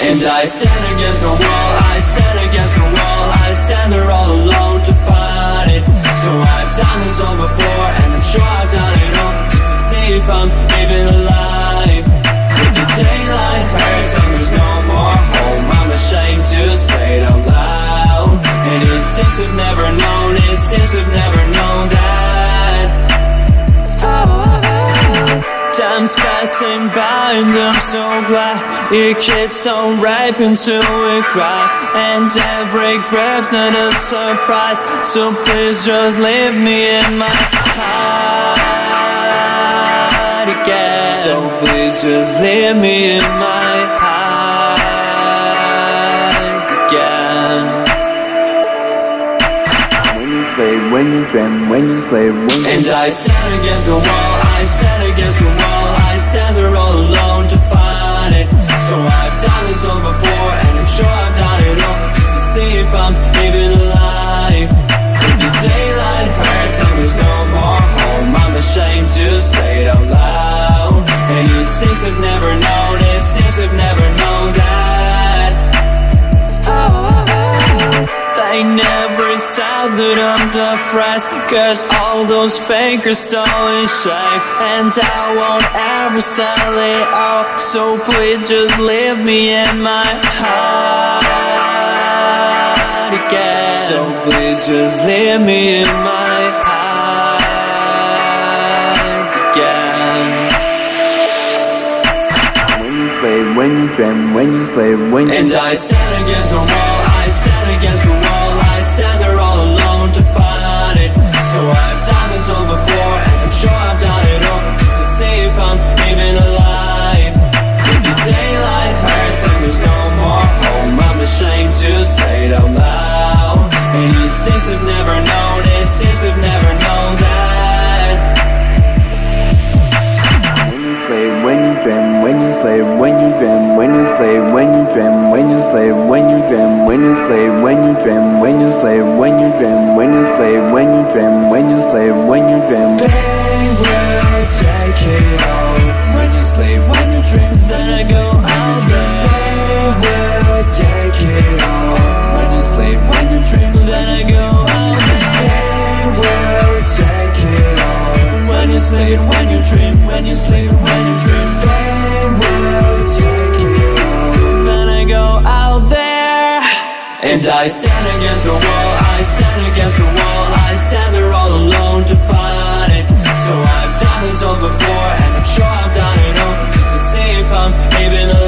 And I stand against the wall, I stand against the wall I stand there all alone to fight it. So I've done this all before And I'm sure I've done it all Just to see if I'm even alive If the daylight hurts and there's no more. Home I'm ashamed to say it out loud. And it seems Time's passing by and I'm so glad It keeps on right until we cry. And every grab's not a surprise So please just leave me in my heart again. So please just leave me in my heart again. When you slave, when you dream, when you slave, when you And I stand against the wall, I stand against the wall say it out loud. And it seems I've never known It seems I've never known that. They never said that I'm depressed Cause all those fakers always shake And I won't ever sell it all So please just leave me in my heart again. So please just leave me in my heart when you slave, when you And I stand against the wall, I stand against the wall I stand there all alone to fight it. So I've done this all before And I'm sure I've done it all Just to see if I'm even alive. If the daylight hurts and there's no more home I'm ashamed to say it out loud. And it seems we've never slave, when you dream, when you slave, when you dream, when you slave, when you dream, when you slave, when you dream. They will take it all When you sleep, when you dream Then I go out They will take it all When you sleep, when you dream Then I go out They will take it all When you sleep, when you dream When you sleep, when you dream And I stand against the wall, I stand against the wall I stand there all alone to fight it. So I've done this all before And I'm sure I've done it all Just to see if I'm even